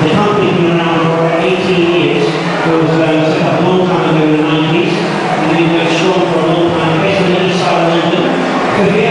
The company's been around for about 18 years. It was um, set up a long time ago in the 90s. And we've known Sean for a long time, based on the east side of London.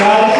Guys,